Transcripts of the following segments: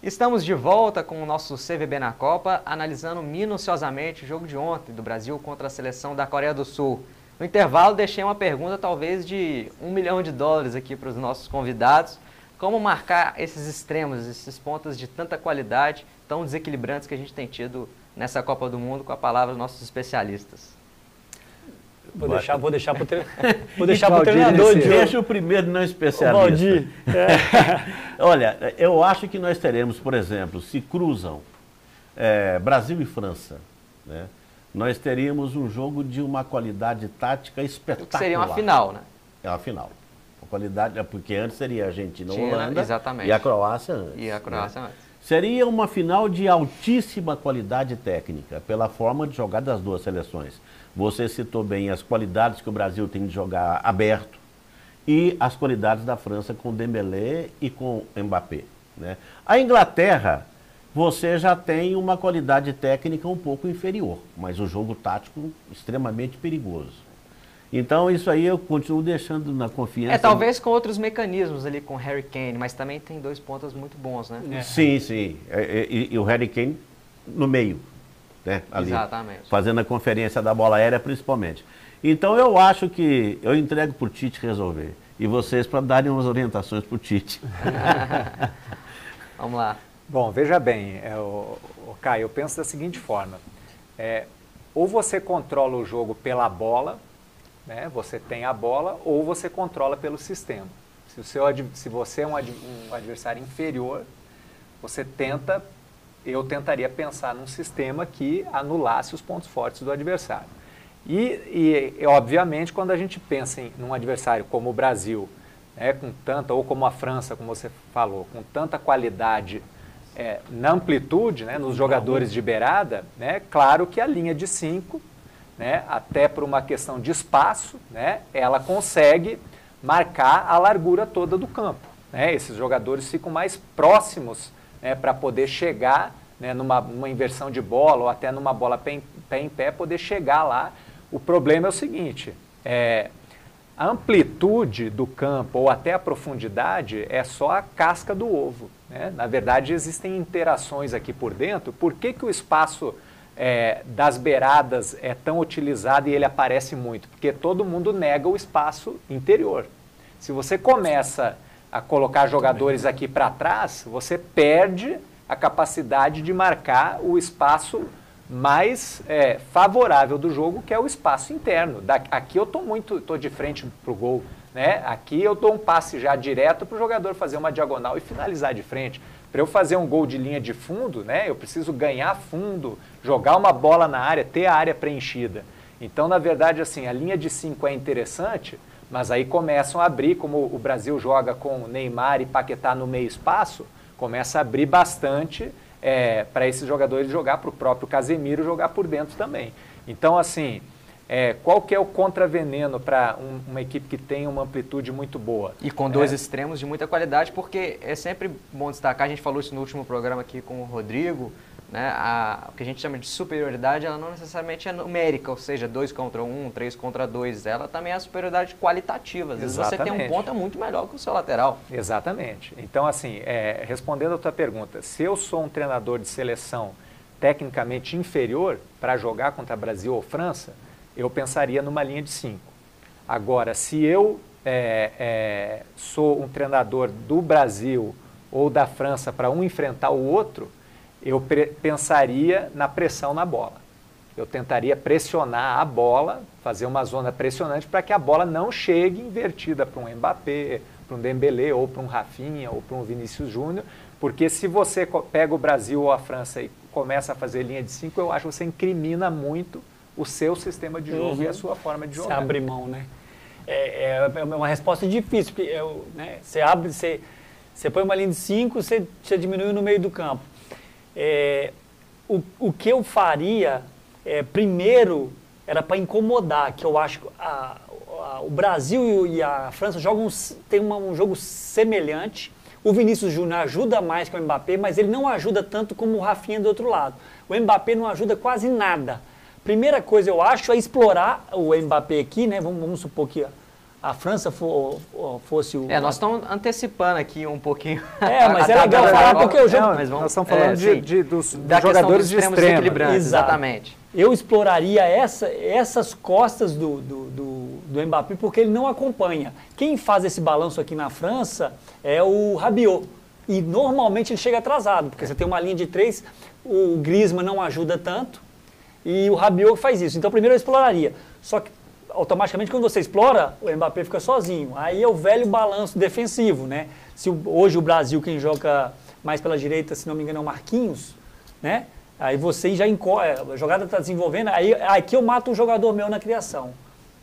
Estamos de volta com o nosso CVB na Copa, analisando minuciosamente o jogo de ontem do Brasil contra a seleção da Coreia do Sul. No intervalo, deixei uma pergunta talvez de um milhão de dólares aqui para os nossos convidados. Como marcar esses extremos, esses pontos de tanta qualidade, tão desequilibrantes que a gente tem tido nessa Copa do Mundo, com a palavra dos nossos especialistas? Vou deixar, vou deixar para o tre... vou deixar o treinador de Deixa o primeiro não especialista. Valdir. É. Olha, eu acho que nós teremos, por exemplo, se cruzam é, Brasil e França, né? nós teríamos um jogo de uma qualidade tática espetacular. Que seria uma final, né? É uma final. Uma qualidade, é porque antes seria a Argentina e Holanda exatamente. e a Croácia antes. E a Croácia né? antes. Seria uma final de altíssima qualidade técnica, pela forma de jogar das duas seleções. Você citou bem as qualidades que o Brasil tem de jogar aberto e as qualidades da França com Dembélé e com Mbappé. Né? A Inglaterra, você já tem uma qualidade técnica um pouco inferior, mas o jogo tático extremamente perigoso. Então isso aí eu continuo deixando na confiança. É, talvez com outros mecanismos ali, com Harry Kane, mas também tem dois pontos muito bons, né? É. Sim, sim. E, é, e, e o Harry Kane no meio né? Ali, Exatamente. Fazendo a conferência da bola aérea principalmente. Então eu acho que eu entrego para o Tite resolver. E vocês para darem umas orientações para o Tite. Vamos lá. Bom, veja bem, é, o, o Caio, eu penso da seguinte forma. É, ou você controla o jogo pela bola, né, você tem a bola, ou você controla pelo sistema. Se, o seu, se você é um, um adversário inferior, você tenta eu tentaria pensar num sistema que anulasse os pontos fortes do adversário. E, e obviamente, quando a gente pensa em num adversário como o Brasil, né, com tanta, ou como a França, como você falou, com tanta qualidade é, na amplitude, né, nos jogadores de beirada, né, claro que a linha de 5, né, até por uma questão de espaço, né, ela consegue marcar a largura toda do campo. Né, esses jogadores ficam mais próximos né, para poder chegar né, numa, numa, inversão de bola ou até numa bola pé em, pé em pé, poder chegar lá. O problema é o seguinte, é, a amplitude do campo ou até a profundidade é só a casca do ovo. Né? Na verdade, existem interações aqui por dentro. Por que, que o espaço é, das beiradas é tão utilizado e ele aparece muito? Porque todo mundo nega o espaço interior. Se você começa a colocar jogadores aqui para trás, você perde a capacidade de marcar o espaço mais é, favorável do jogo, que é o espaço interno. Da, aqui eu estou muito, estou de frente para o gol. Né? Aqui eu dou um passe já direto para o jogador fazer uma diagonal e finalizar de frente. Para eu fazer um gol de linha de fundo, né, eu preciso ganhar fundo, jogar uma bola na área, ter a área preenchida. Então, na verdade, assim, a linha de 5 é interessante, mas aí começam a abrir, como o Brasil joga com Neymar e Paquetá no meio espaço, começa a abrir bastante é, para esses jogadores jogar, para o próprio Casemiro jogar por dentro também. Então, assim, é, qual que é o contraveneno para um, uma equipe que tem uma amplitude muito boa? E com dois é. extremos de muita qualidade, porque é sempre bom destacar, a gente falou isso no último programa aqui com o Rodrigo, né, a, o que a gente chama de superioridade, ela não necessariamente é numérica, ou seja, 2 contra 1, um, 3 contra 2, ela também é a superioridade qualitativa. Às vezes Exatamente. você tem um ponto muito melhor que o seu lateral. Exatamente. Então, assim, é, respondendo a tua pergunta, se eu sou um treinador de seleção tecnicamente inferior para jogar contra Brasil ou França, eu pensaria numa linha de 5. Agora, se eu é, é, sou um treinador do Brasil ou da França para um enfrentar o outro, eu pensaria na pressão na bola. Eu tentaria pressionar a bola, fazer uma zona pressionante para que a bola não chegue invertida para um Mbappé, para um Dembélé, ou para um Rafinha, ou para um Vinícius Júnior, porque se você pega o Brasil ou a França e começa a fazer linha de cinco, eu acho que você incrimina muito o seu sistema de jogo uhum. e a uhum. sua forma de jogar. Você abre mão, né? É, é, é uma resposta difícil, porque eu, né, você abre, você, você põe uma linha de cinco, você, você diminui no meio do campo. É, o, o que eu faria, é, primeiro, era para incomodar, que eu acho que o Brasil e a França jogam, tem uma, um jogo semelhante. O Vinícius Júnior ajuda mais que o Mbappé, mas ele não ajuda tanto como o Rafinha do outro lado. O Mbappé não ajuda quase nada. Primeira coisa, eu acho, é explorar o Mbappé aqui, né? Vamos, vamos supor que a França for, fosse o. É, nós estamos antecipando aqui um pouquinho. É, mas é legal falar porque o jogo. Não, mas vamos, nós estamos falando é, de, de, dos, dos jogadores de extremo. Exatamente. Eu exploraria essa, essas costas do, do, do, do Mbappé porque ele não acompanha. Quem faz esse balanço aqui na França é o Rabiot. E normalmente ele chega atrasado, porque você tem uma linha de três, o Griezmann não ajuda tanto e o Rabiot faz isso. Então primeiro eu exploraria. Só que automaticamente quando você explora, o Mbappé fica sozinho. Aí é o velho balanço defensivo, né? Se hoje o Brasil quem joga mais pela direita, se não me engano, é o Marquinhos, né? Aí você já encorre, a jogada está desenvolvendo, aí aqui eu mato um jogador meu na criação.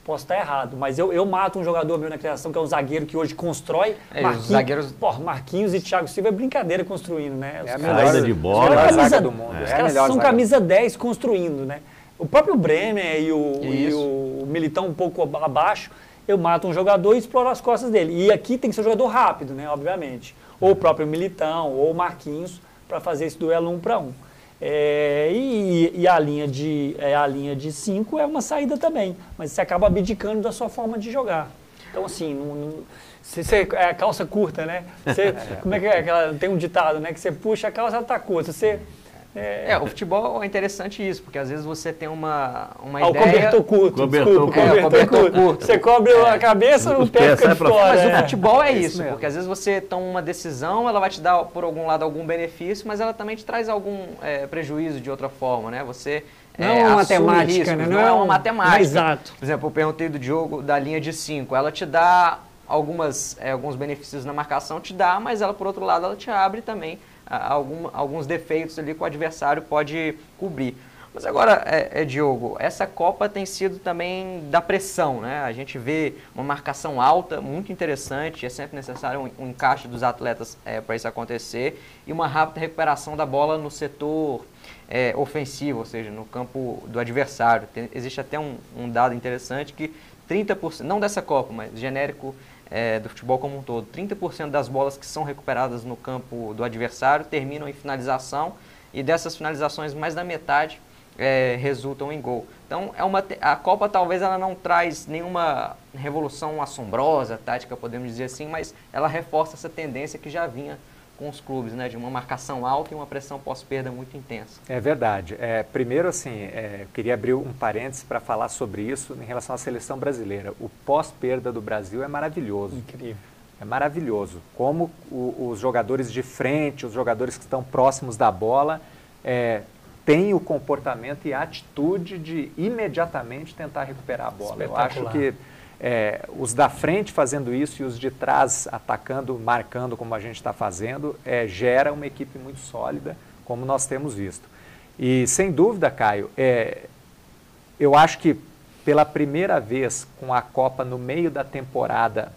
Posso estar errado, mas eu, eu mato um jogador meu na criação, que é um zagueiro que hoje constrói. É, Marquinhos, zagueiros... Porra, Marquinhos e Thiago Silva é brincadeira construindo, né? Os é a melhor de bola. Os caras, do mundo. Os é caras são camisa 10 construindo, né? O próprio Bremer e o, e o Militão um pouco abaixo, eu mato um jogador e exploro as costas dele. E aqui tem que ser um jogador rápido, né? Obviamente. Ou o próprio Militão, ou o Marquinhos, para fazer esse duelo um para um. É, e, e, a linha de é, a linha de 5 é uma saída também, mas você acaba abdicando da sua forma de jogar. Então assim, não, não, se você é calça curta, né? Você, como é que é? Tem um ditado, né? Que você puxa a calça, ela tá curta. Você é, é, o futebol é interessante isso, porque às vezes você tem uma, uma ah, ideia... o cobertor curto, cobertor, desculpa, é, cobertor, curto. curto. Você cobre é. a cabeça, o pé fica de fora. Mas o futebol é, é isso, porque às vezes você toma uma decisão, ela vai te dar, por algum lado, algum benefício, mas ela também te traz algum é, prejuízo de outra forma, né? Você não é uma matemática, riscos, né? Não, não é uma matemática. Exato. Por exemplo, eu perguntei do Diogo da linha de 5. Ela te dá algumas, é, alguns benefícios na marcação, te dá, mas ela, por outro lado, ela te abre também algum, alguns defeitos ali que o adversário pode cobrir. Mas agora, é, é, Diogo, essa Copa tem sido também da pressão, né? A gente vê uma marcação alta, muito interessante, é sempre necessário um, um encaixe dos atletas é, para isso acontecer e uma rápida recuperação da bola no setor é, ofensivo, ou seja, no campo do adversário. Tem, existe até um, um dado interessante que 30%, não dessa Copa, mas genérico é, do futebol como um todo. 30% das bolas que são recuperadas no campo do adversário terminam em finalização e dessas finalizações mais da metade é, resultam em gol. Então é uma, a Copa talvez ela não traz nenhuma revolução assombrosa, tática podemos dizer assim, mas ela reforça essa tendência que já vinha com os clubes, né, de uma marcação alta e uma pressão pós-perda muito intensa. É verdade. É, primeiro, assim, é, eu queria abrir um parênteses para falar sobre isso em relação à seleção brasileira. O pós-perda do Brasil é maravilhoso. Incrível. É maravilhoso. Como o, os jogadores de frente, os jogadores que estão próximos da bola, é, têm o comportamento e a atitude de imediatamente tentar recuperar a bola. Eu acho que é, os da frente fazendo isso e os de trás atacando, marcando como a gente está fazendo, é, gera uma equipe muito sólida, como nós temos visto. E sem dúvida, Caio, é, eu acho que pela primeira vez com a Copa no meio da temporada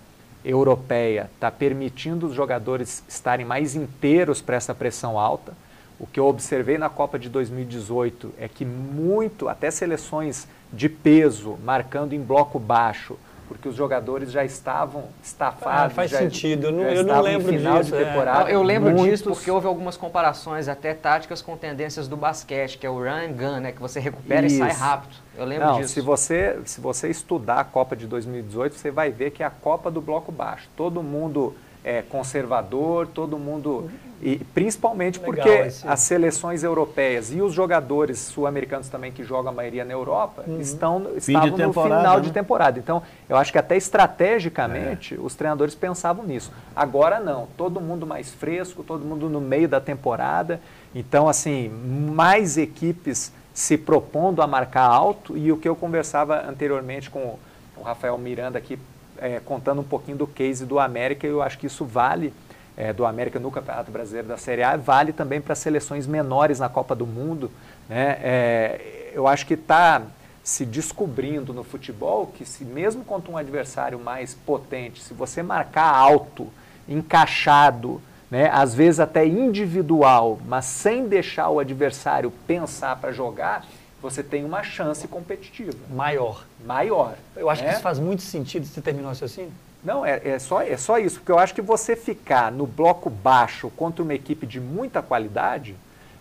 europeia, está permitindo os jogadores estarem mais inteiros para essa pressão alta. O que eu observei na Copa de 2018 é que muito, até seleções de peso, marcando em bloco baixo, porque os jogadores já estavam estafados. Ah, faz já, sentido, eu não, eu não lembro final disso. De é. temporada. É. Eu lembro muitos... disso porque houve algumas comparações, até táticas com tendências do basquete, que é o run and gun, né, que você recupera Isso. e sai rápido. Eu lembro não, disso. Se você, se você estudar a Copa de 2018, você vai ver que é a Copa do bloco baixo. Todo mundo é, conservador, todo mundo. E principalmente Legal, porque esse... as seleções europeias e os jogadores sul-americanos também, que jogam a maioria na Europa, uhum. estão, estavam no final né? de temporada. Então, eu acho que até estrategicamente é. os treinadores pensavam nisso. Agora não, todo mundo mais fresco, todo mundo no meio da temporada. Então, assim, mais equipes se propondo a marcar alto e o que eu conversava anteriormente com o Rafael Miranda aqui é, contando um pouquinho do case do América, eu acho que isso vale, é, do América no Campeonato Brasileiro da Série A, vale também para seleções menores na Copa do Mundo. Né? É, eu acho que está se descobrindo no futebol que se mesmo contra um adversário mais potente, se você marcar alto, encaixado, né, às vezes até individual, mas sem deixar o adversário pensar para jogar, você tem uma chance competitiva. Maior. Maior. Eu acho né? que isso faz muito sentido. Você terminou assim? Não, é, é, só, é só isso, porque eu acho que você ficar no bloco baixo contra uma equipe de muita qualidade,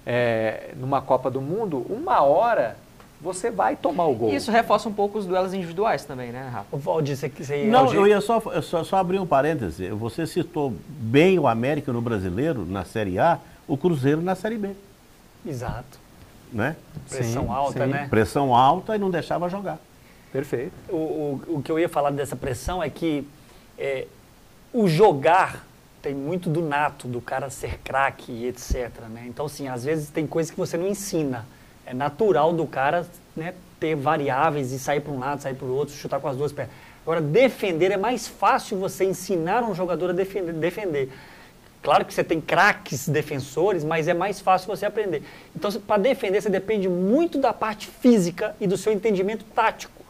é, numa Copa do Mundo, uma hora você vai tomar o gol. Isso reforça um pouco os duelos individuais também, né, Rafa? O Valdir, você, você Não, Valdir, eu ia só, eu só, só abrir um parêntese. Você citou bem o América no Brasileiro, na Série A, o Cruzeiro na Série B. Exato. Né? Pressão Sim, alta, sim. né? Pressão alta e não deixava jogar. Perfeito. O, o, o que eu ia falar dessa pressão é que é, o jogar tem muito do nato, do cara ser craque e etc. Né? Então, assim, às vezes tem coisas que você não ensina. É natural do cara né, ter variáveis e sair para um lado, sair para o outro, chutar com as duas pernas. Agora, defender é mais fácil você ensinar um jogador a defender. defender. Claro que você tem craques defensores, mas é mais fácil você aprender. Então, para defender, você depende muito da parte física e do seu entendimento tático.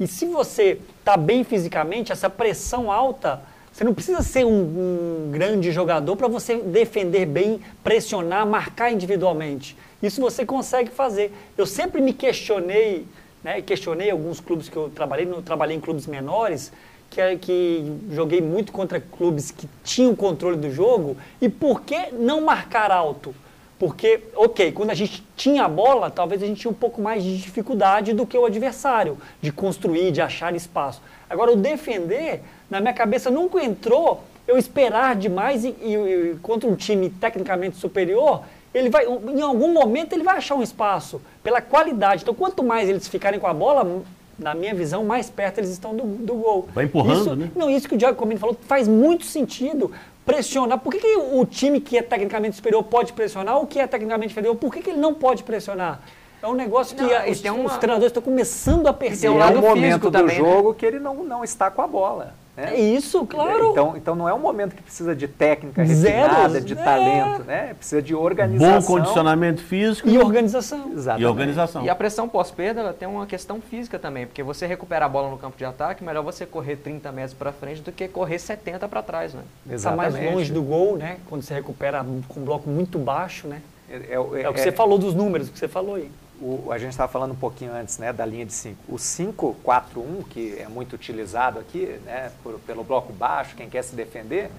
E se você está bem fisicamente, essa pressão alta, você não precisa ser um, um grande jogador para você defender bem, pressionar, marcar individualmente. Isso você consegue fazer. Eu sempre me questionei, né, questionei alguns clubes que eu trabalhei, eu trabalhei em clubes menores, que, que joguei muito contra clubes que tinham controle do jogo, e por que não marcar alto? Porque, ok, quando a gente tinha a bola, talvez a gente tinha um pouco mais de dificuldade do que o adversário, de construir, de achar espaço. Agora, o defender, na minha cabeça, nunca entrou eu esperar demais e, e, e contra um time tecnicamente superior, ele vai, em algum momento ele vai achar um espaço pela qualidade. Então, quanto mais eles ficarem com a bola, na minha visão, mais perto eles estão do, do gol. Vai empurrando, isso, né? Não, isso que o Diego Comini falou faz muito sentido. Pressionar. Por que, que o time que é tecnicamente superior pode pressionar? O que é tecnicamente inferior, por que, que ele não pode pressionar? É um negócio que Não, a- os, tem uma- os treinadores estão começando a tem perceber. um E lado é um físico momento do também, né? jogo que ele não, não está com a bola. Né? É isso, claro. Então, então não é um momento que precisa de técnica Zero, refinada, de é. talento, né? Precisa de organização. Bom condicionamento físico E organização. Exatamente. e organização. E a pressão pós-perda ela tem uma questão física também, porque você recuperar a bola no campo de ataque, melhor você correr 30 metros para frente do que correr 70 para trás, né? Está mais Exatamente. longe do gol, né? Quando você recupera com um bloco muito baixo, né? É, é- É, o que é- você falou dos números, o que você falou aí. O- a gente estava falando um pouquinho antes né, da linha de 5. O 5-4-1, que é muito utilizado aqui né, por- pelo bloco baixo, quem quer se defender,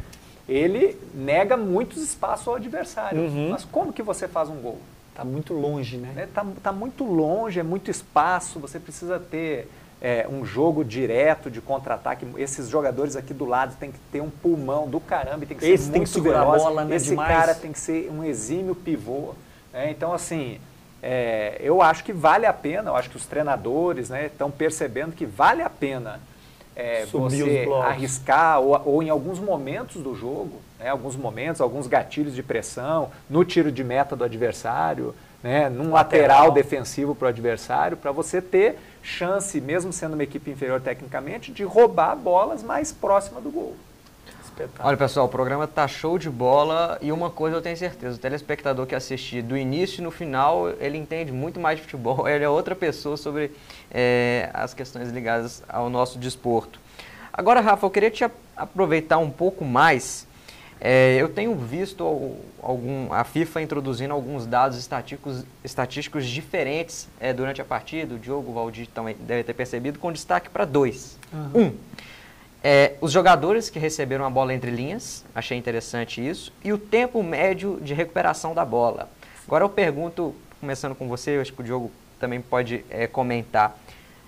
ele nega muitos espaços ao adversário. Uhum. Mas como que você faz um gol? Tá muito longe, né? Está tá, tá muito longe, é muito espaço, você precisa ter é, um jogo direto de contra-ataque. Esses jogadores aqui do lado tem que ter um pulmão do caramba, e tem que Esse ser tem muito que segurar a veloz. bola, né, Esse demais. cara tem que ser um exímio pivô. né? Então, assim, é, eu acho que vale a pena, eu acho que os treinadores estão percebendo que vale a pena é, você arriscar, ou, ou em alguns momentos do jogo, né, alguns momentos, alguns gatilhos de pressão, no tiro de meta do adversário, né, num Lateral. lateral defensivo para o adversário, para você ter chance, mesmo sendo uma equipe inferior tecnicamente, de roubar bolas mais próximas do gol. Espetáculo. Olha, pessoal, o programa tá show de bola e uma coisa eu tenho certeza, o telespectador que assistir do início e no final, ele entende muito mais de futebol, ele é outra pessoa sobre eh, as questões ligadas ao nosso desporto. Agora, Rafa, eu queria te aproveitar um pouco mais. Eh, eu tenho visto al- algum, a FIFA introduzindo alguns dados estatísticos, estatísticos diferentes eh, durante a partida. O Diogo Valdir também deve ter percebido, com destaque para dois. Um, é, os jogadores que receberam a bola entre linhas, achei interessante isso, e o tempo médio de recuperação da bola. Agora eu pergunto, começando com você, acho que o Diogo também pode é, comentar.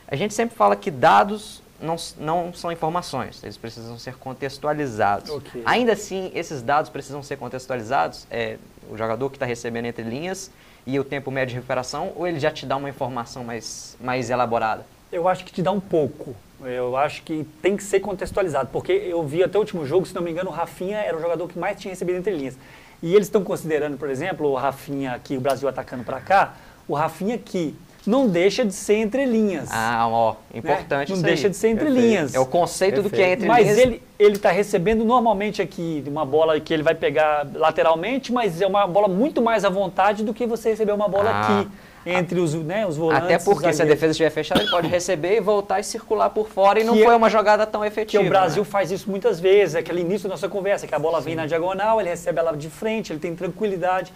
A gente sempre fala que dados não, não são informações, eles precisam ser contextualizados. Ok. Ainda assim, esses dados precisam ser contextualizados? É, o jogador que está recebendo entre linhas e o tempo médio de recuperação, ou ele já te dá uma informação mais, mais elaborada? Eu acho que te dá um pouco. Eu acho que tem que ser contextualizado, porque eu vi até o último jogo, se não me engano, o Rafinha era o jogador que mais tinha recebido entre linhas. E eles estão considerando, por exemplo, o Rafinha aqui, o Brasil atacando para cá, o Rafinha que não deixa de ser entre linhas. Ah, ó, né? importante Não isso deixa aí. de ser entre Perfeito. linhas. É o conceito do que é entre Mas linhas. ele ele está recebendo normalmente aqui uma bola que ele vai pegar lateralmente, mas é uma bola muito mais à vontade do que você receber uma bola Ah. aqui entre os, né, os volantes. Até porque se a defesa estiver fechada, ele pode receber e voltar e circular por fora e não Que é- foi uma jogada tão Que efetiva. o Brasil né? faz isso muitas vezes, é aquele início da nossa conversa, que a bola vem na diagonal, ele recebe ela de frente, ele tem tranquilidade.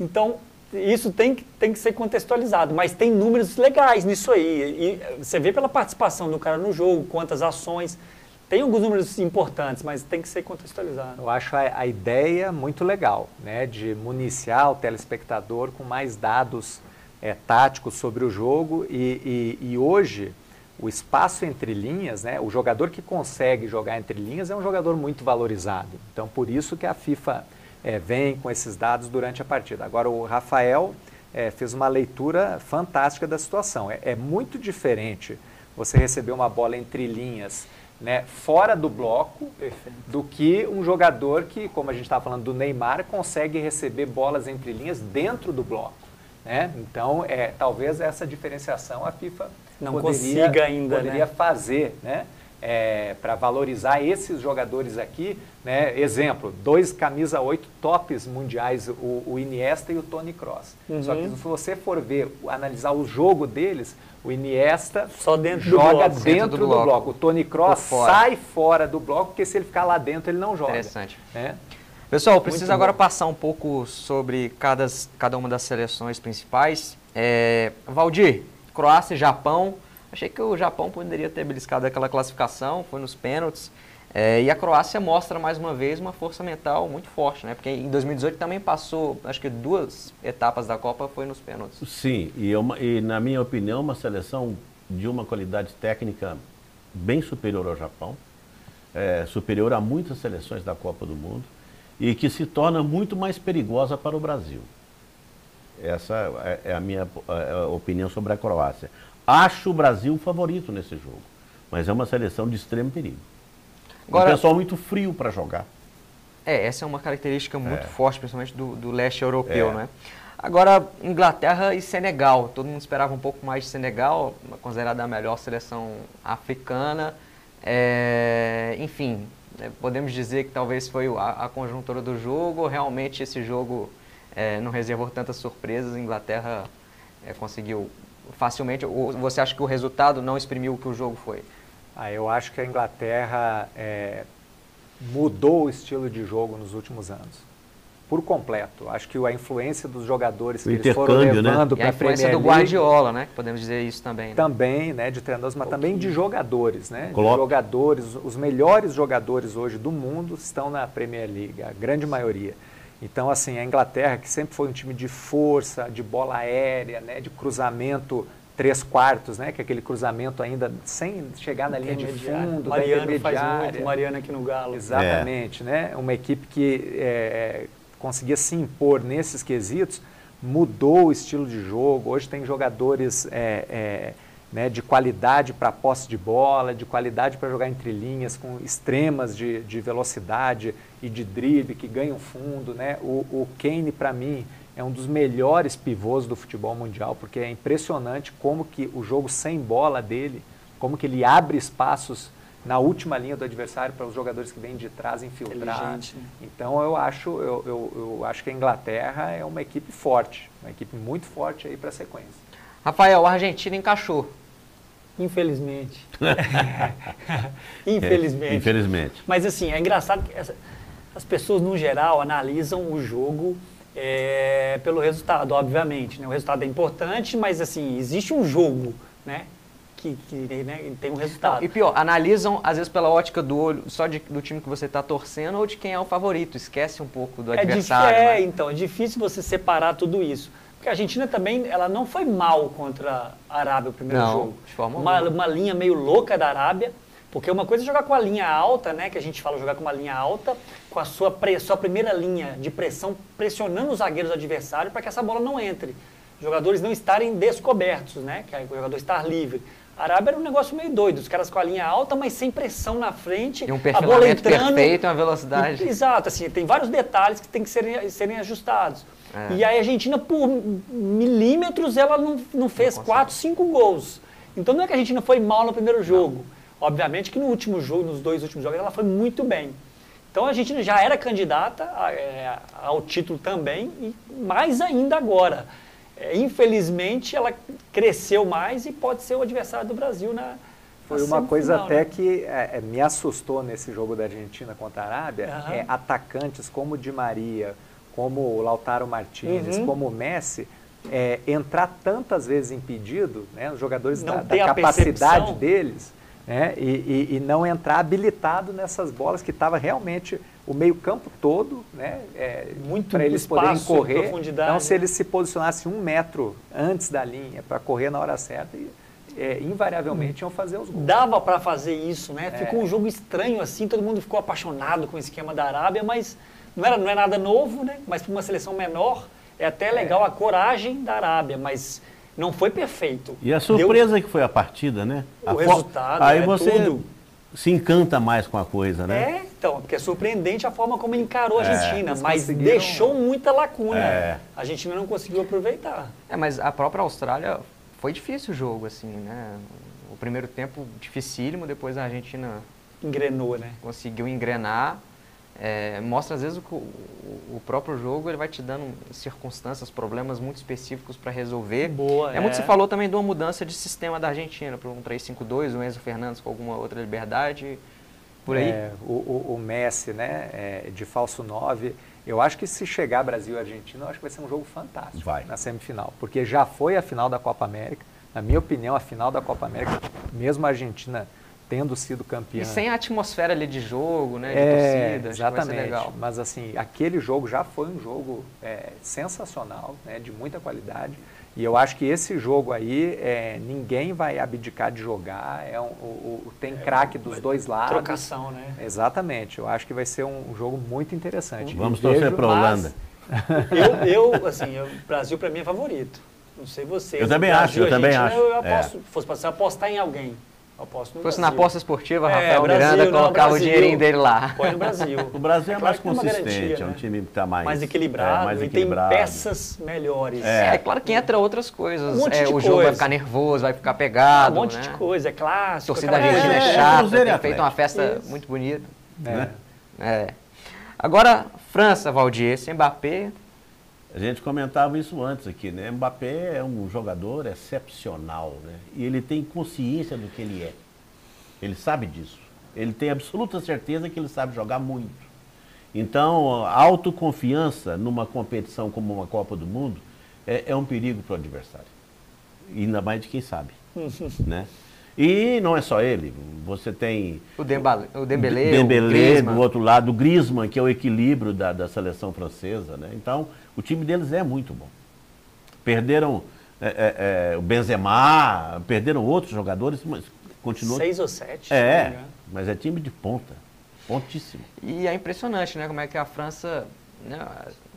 Então, isso tem, que- tem que ser contextualizado, mas tem números legais nisso aí. E você vê pela participação do cara no jogo, quantas ações. Tem alguns números importantes, mas tem que ser contextualizado. Eu acho a, a ideia muito legal, né, de municiar o telespectador com mais dados é, táticos sobre o jogo e, e, e hoje o espaço entre linhas, né, o jogador que consegue jogar entre linhas é um jogador muito valorizado. Então, por isso que a FIFA é, vem com esses dados durante a partida. Agora, o Rafael é, fez uma leitura fantástica da situação. É, é, muito diferente você receber uma bola entre linhas né, fora do bloco Perfeito. do que um jogador que, como a gente estava falando do Neymar, consegue receber bolas entre linhas dentro do bloco. Né? Então, é, talvez essa diferenciação a FIFA não poderia, consiga ainda poderia né? fazer, né? É, para valorizar esses jogadores aqui, né? Exemplo, dois camisa 8 tops mundiais, o, o Iniesta e o Tony Kroos. Uhum. Só que se você for ver, analisar o jogo deles, o Iniesta Só dentro joga do dentro, dentro do, do, bloco. bloco. O Tony Kroos sai fora do bloco, porque se ele ficar lá dentro, ele não joga. Interessante. Né? Pessoal, preciso agora passar um pouco sobre cada, cada uma das seleções principais. É, Valdir, Croácia e Japão. Achei que o Japão poderia ter beliscado aquela classificação, foi nos pênaltis. É, e a Croácia mostra mais uma vez uma força mental muito forte, né? Porque em 2018 também passou, acho que duas etapas da Copa foi nos pênaltis. Sim, e, uma, e na minha opinião, uma seleção de uma qualidade técnica bem superior ao Japão, é, superior a muitas seleções da Copa do Mundo e que se torna muito mais perigosa para o Brasil. Essa é, é a minha é, é opinião sobre a Croácia. Acho o Brasil favorito nesse jogo, mas é uma seleção de extremo perigo. Agora, um pessoal muito frio para jogar. É, essa é uma característica muito é. forte, principalmente do, do leste europeu, é. né? Agora, Inglaterra e Senegal. Todo mundo esperava um pouco mais de Senegal, considerada a melhor seleção africana. É, enfim, né, podemos dizer que talvez foi a, a conjuntura do jogo. Realmente esse jogo é, não reservou tantas surpresas. A Inglaterra é, conseguiu facilmente. Ou você acha que o resultado não exprimiu o que o jogo foi? Ah, eu acho que a Inglaterra é, mudou o estilo de jogo nos últimos anos. Por completo. Acho que a influência dos jogadores que eles foram né? levando né? para a influência do Guardiola, né? Podemos dizer isso também. Né? Também, né? De treinadores, mas também de jogadores, né? De jogadores, os melhores jogadores hoje do mundo estão na Premier League, a grande maioria. Então, assim, a Inglaterra, que sempre foi um time de força, de bola aérea, né, de cruzamento três quartos, né, que é aquele cruzamento ainda sem chegar na linha de fundo, Mariano da faz muito, Mariano aqui no Galo. Exatamente, é. né? Uma equipe que é, conseguia se impor nesses quesitos, mudou o estilo de jogo. Hoje tem jogadores é, é né, de qualidade para posse de bola, de qualidade para jogar entre linhas, com extremas de, de velocidade e de drible, que ganham fundo. Né? O, o Kane, para mim, é um dos melhores pivôs do futebol mundial, porque é impressionante como que o jogo sem bola dele, como que ele abre espaços na última linha do adversário para os jogadores que vêm de trás infiltrar. Né? Então eu acho, eu, eu, eu acho que a Inglaterra é uma equipe forte, uma equipe muito forte aí para a sequência. Rafael, a Argentina encaixou. Infelizmente. infelizmente. É, infelizmente. Mas assim, é engraçado que essa, as pessoas, no geral, analisam o jogo é, pelo resultado, obviamente. Né? O resultado é importante, mas assim, existe um jogo, né? Que, que né, tem um resultado. Não, e pior, analisam às vezes pela ótica do olho, só de, do time que você está torcendo ou de quem é o favorito. Esquece um pouco do é adversário. É, né? então, é difícil você separar tudo isso. Porque a Argentina também, ela não foi mal contra a Arábia o primeiro não, jogo. De forma uma, uma linha meio louca da Arábia, porque uma coisa é jogar com a linha alta, né, que a gente fala jogar com uma linha alta, com a sua, pre, sua primeira linha de pressão pressionando os zagueiros adversários para que essa bola não entre. Jogadores não estarem descobertos, né, que é o jogador estar livre. A Arábia era um negócio meio doido, os caras com a linha alta, mas sem pressão na frente, e um a bola entrando. perfeito, uma velocidade. E, exato, assim, tem vários detalhes que tem que serem, serem ajustados. É. E a Argentina, por milímetros, ela não, não fez não quatro, cinco gols. Então não é que a Argentina foi mal no primeiro jogo. Não. Obviamente que no último jogo, nos dois últimos jogos, ela foi muito bem. Então a Argentina já era candidata é, ao título também, e mais ainda agora. É, infelizmente, ela cresceu mais e pode ser o adversário do Brasil na, foi uma coisa até né? que é, é, me assustou nesse jogo da Argentina contra a Arábia, uhum. é, atacantes como Di Maria, como o Lautaro Martinez, uhum. como o Messi, é, entrar tantas vezes impedido, né, os jogadores da, da capacidade percepção. deles, né? e, e, e não entrar habilitado nessas bolas que estava realmente o meio campo todo, né? É, Muito para eles poderem espaço, correr. profundidade. Então, se eles se posicionassem um metro antes da linha para correr na hora certa, e, é, invariavelmente iam fazer os gols. Dava para fazer isso, né? É. Ficou um jogo estranho assim, todo mundo ficou apaixonado com o esquema da Arábia, mas não, era, não é nada novo, né? Mas para uma seleção menor, é até legal a coragem da Arábia, mas não foi perfeito. E a surpresa que foi a partida, né? O A fo- resultado, Aí é você tudo. se encanta mais com a coisa, Deu, né? é, então, porque é surpreendente a forma como ele encarou a Argentina, Eles mas conseguiram- deixou muita lacuna. É. A Argentina não conseguiu aproveitar. É, mas a própria Austrália foi difícil o jogo, assim, né? O primeiro tempo dificílimo, depois a Argentina Engrenou, né? conseguiu engrenar. É, mostra às vezes o, que o, o próprio jogo ele vai te dando circunstâncias, problemas muito específicos para resolver. Boa, é muito é. se falou também de uma mudança de sistema da Argentina para um 3-5-2, o Enzo Fernandes com alguma outra liberdade. Por aí. É, o, o, o Messi, né, é, de falso 9. Eu acho que se chegar Brasil e Argentina, eu acho que vai ser um jogo fantástico Vai. na semifinal. Porque já foi a final da Copa América. Na minha opinião, a final da Copa América, mesmo a Argentina tendo sido campeã. E sem a atmosfera ali de jogo, né? De É, torcida, acho que vai ser exatamente. legal. Mas assim, aquele jogo já foi um jogo é, sensacional, né, de muita qualidade. E eu acho que esse jogo aí, é, ninguém vai abdicar de jogar. É um, o, o- tem craque dos dois lados. Trocação, né? Exatamente. Eu acho que vai ser um jogo muito interessante. Vamos E torcer para a Holanda. Eu, eu assim, o Brasil para mim é favorito. Não sei vocês. Eu também Brasil, acho, eu também acho. Eu aposto, se fosse para você apostar em alguém. Aposto no Se fosse na Brasil. aposta esportiva, É, Rafael Brasil, Miranda colocava o dinheirinho dele lá. Põe no Brasil. O Brasil é, claro mais uma consistente, garantia, é um né? time que está mais, mais equilibrado, é, mais e equilibrado. tem peças melhores. É. É, claro que entra outras coisas. Um monte É, de o jogo vai coisa. ficar nervoso, vai ficar pegado. um monte né? de coisa, é A clássico. torcida argentina é, É, coisa. chata, e tem feito uma festa Isso. muito bonita. É. né? É. Agora, França, Valdir, esse Mbappé, A gente comentava isso antes aqui, né? Mbappé é um jogador excepcional, né? E ele tem consciência do que ele é. Ele sabe disso. Ele tem absoluta certeza que ele sabe jogar muito. Então, a autoconfiança numa competição como uma Copa do Mundo é, é um perigo para o adversário. Ainda mais de quem sabe, né? E não é só ele. Você tem o, Dembele, o Dembélé, o Dembélé, do outro lado, o Griezmann, que é o equilíbrio da, da seleção francesa. Né? Então, o time deles é muito bom. Perderam é, é, é, o Benzema, perderam outros jogadores, mas continuou. Seis ou sete. É, mas é time de ponta. Pontíssimo. E é impressionante, né? Como é que a França né,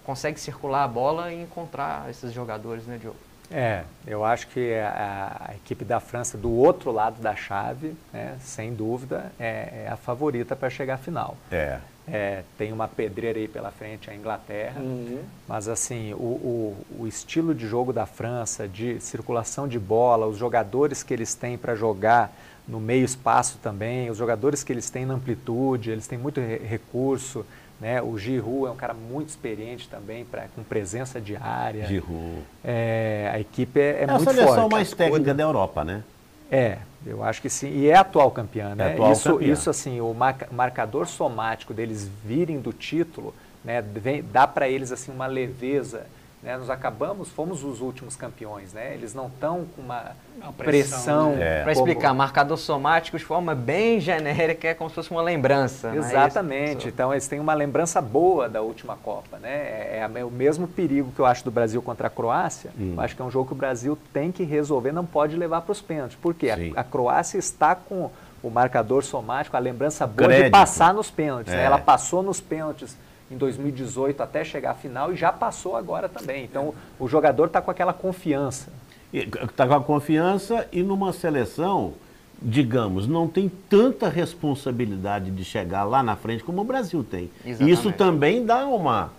consegue circular a bola e encontrar esses jogadores, né, Diogo? É, eu acho que a, a equipe da França, do outro lado da chave, né, sem dúvida, é, é a favorita para chegar à final. É. É, tem uma pedreira aí pela frente, a Inglaterra. Uhum. Mas assim, o, o, o estilo de jogo da França, de circulação de bola, os jogadores que eles têm para jogar no meio espaço também, os jogadores que eles têm na amplitude, eles têm muito re- recurso. Né? O Giroud é um cara muito experiente também, pra, com presença de área. Giroud. É, a equipe é, é É, a muito seleção forte. mais técnica da Europa, né? É, eu acho que sim. E é atual campeã, né? atual isso, campeã. isso, assim, o marca- marcador somático deles virem do título, né? vem- dá para eles, assim, uma leveza. Né? Nós acabamos, fomos os últimos campeões, né? Eles não estão com uma Uma pressão. pressão, né? É. Para explicar, marcador somático de forma bem genérica é como se fosse uma lembrança. né? Exatamente. Então eles têm uma lembrança boa da última Copa, né? É, é é o mesmo perigo que eu acho do Brasil contra a Croácia. Hum. Eu acho que é um jogo que o Brasil tem que resolver, não pode levar para os pênaltis. Por quê? A, a Croácia está com o marcador somático, a lembrança boa Crédito. de passar nos pênaltis. né? É. Ela passou nos pênaltis em 2018 até chegar à final e já passou agora também. Então o jogador está com aquela confiança. Está com a confiança e numa seleção, digamos, não tem tanta responsabilidade de chegar lá na frente como o Brasil tem. Exatamente. Isso também dá uma,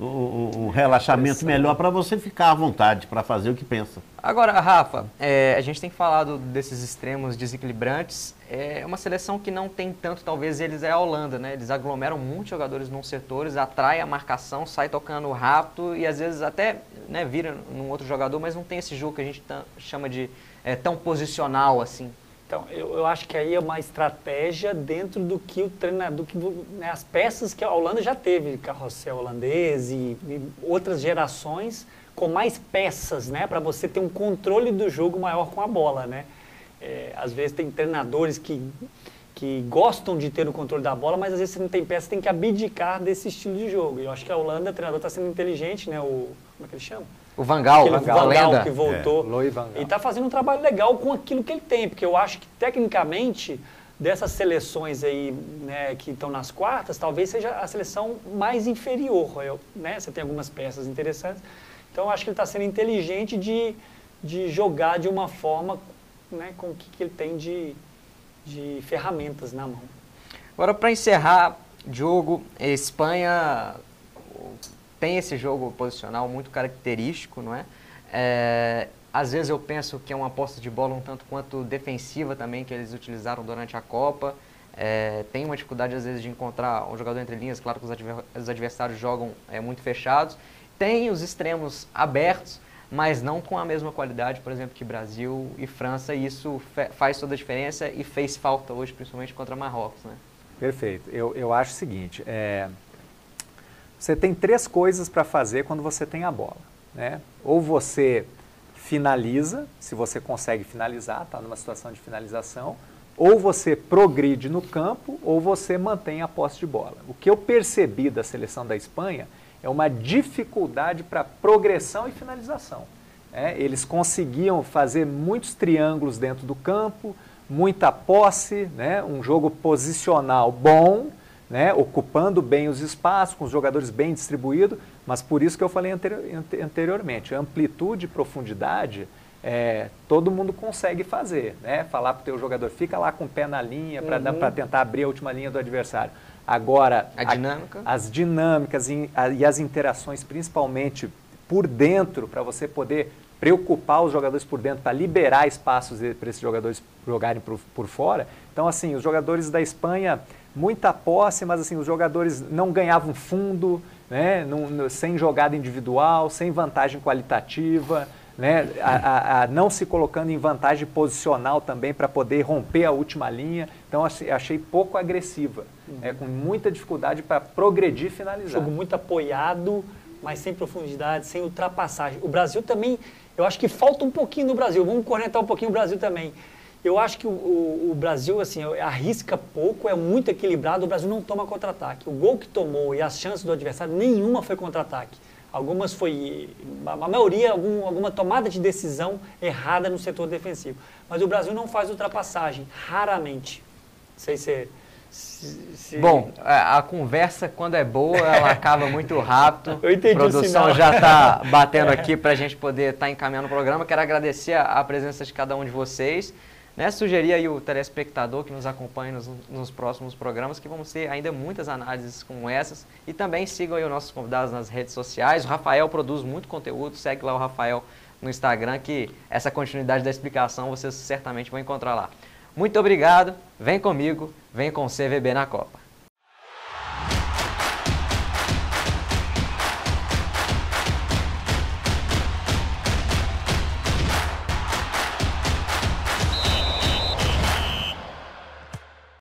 um, um relaxamento melhor para você ficar à vontade para fazer o que pensa. Agora, Rafa, é, a gente tem falado desses extremos desequilibrantes. É uma seleção que não tem tanto, talvez eles é a Holanda, né? Eles aglomeram muitos jogadores nos setores, atrai a marcação, sai tocando rápido e às vezes até né, vira num outro jogador, mas não tem esse jogo que a gente chama de é, tão posicional assim. Então, eu, eu acho que aí é uma estratégia dentro do que o treinador, que, né, as peças que a Holanda já teve, carrossel holandês e, e outras gerações com mais peças, né, para você ter um controle do jogo maior com a bola, né? é, às vezes tem treinadores que, que gostam de ter o controle da bola, mas às vezes você não tem peça, tem que abdicar desse estilo de jogo. E eu acho que a Holanda, o treinador está sendo inteligente, né? O, como é que ele chama? O Vangal, Van Van Gaal lenda. que voltou. É, Louis Van Gaal. E está fazendo um trabalho legal com aquilo que ele tem, porque eu acho que tecnicamente dessas seleções aí né, que estão nas quartas, talvez seja a seleção mais inferior. Eu, né, você tem algumas peças interessantes. Então eu acho que ele está sendo inteligente de, de jogar de uma forma né, com o que, que ele tem de, de ferramentas na mão. Agora, para encerrar, Diogo, Espanha tem esse jogo posicional muito característico, não é? É, às vezes eu penso que é uma aposta de bola um tanto quanto defensiva também, que eles utilizaram durante a Copa. É, tem uma dificuldade às vezes de encontrar um jogador entre linhas, claro que os, adver os adversários jogam é, muito fechados. Tem os extremos abertos, mas não com a mesma qualidade, por exemplo, que Brasil e França, e isso faz toda a diferença e fez falta hoje, principalmente contra Marrocos. Né? Perfeito. Eu, eu acho o seguinte, é, você tem três coisas para fazer quando você tem a bola. Né? Ou você finaliza, se você consegue finalizar, está numa situação de finalização, ou você progride no campo, ou você mantém a posse de bola. O que eu percebi da seleção da Espanha é uma dificuldade para progressão e finalização. É, eles conseguiam fazer muitos triângulos dentro do campo, muita posse, né, um jogo posicional bom, né, ocupando bem os espaços, com os jogadores bem distribuídos, mas por isso que eu falei anterior, anteriormente, amplitude e profundidade, é, todo mundo consegue fazer, né? Falar para o teu jogador, fica lá com o pé na linha para uhum. tentar abrir a última linha do adversário. Agora, a dinâmica. A, as dinâmicas e, a, e as interações, principalmente por dentro, para você poder preocupar os jogadores por dentro, para liberar espaços para esses jogadores jogarem por, por fora. Então, assim, os jogadores da Espanha, muita posse, mas assim, os jogadores não ganhavam fundo, né, não, sem jogada individual, sem vantagem qualitativa né, a, a, a não se colocando em vantagem posicional também para poder romper a última linha. Então achei pouco agressiva, uhum. é, com muita dificuldade para progredir e finalizar. Jogo muito apoiado, mas sem profundidade, sem ultrapassagem. O Brasil também, eu acho que falta um pouquinho no Brasil. Vamos cornetar um pouquinho o Brasil também. Eu acho que o, o, o, Brasil assim arrisca pouco, é muito equilibrado. O Brasil não toma contra-ataque. O gol que tomou e as chances do adversário, nenhuma foi contra-ataque. Algumas foi, a maioria, algum, alguma tomada de decisão errada no setor defensivo. Mas o Brasil não faz ultrapassagem, raramente. Não sei se, se, se... Bom, a conversa, quando é boa, ela acaba muito rápido. Eu entendi A produção já está batendo aqui para a gente poder estar tá encaminhando o programa. Quero agradecer a presença de cada um de vocês. Né, sugerir aí o telespectador que nos acompanhe nos, nos, próximos programas, que vamos ter ainda muitas análises como essas. E também sigam aí os nossos convidados nas redes sociais. O Rafael produz muito conteúdo, segue lá o Rafael no Instagram, que essa continuidade da explicação vocês certamente vão encontrar lá. Muito obrigado, vem comigo, vem com o CVB na Copa.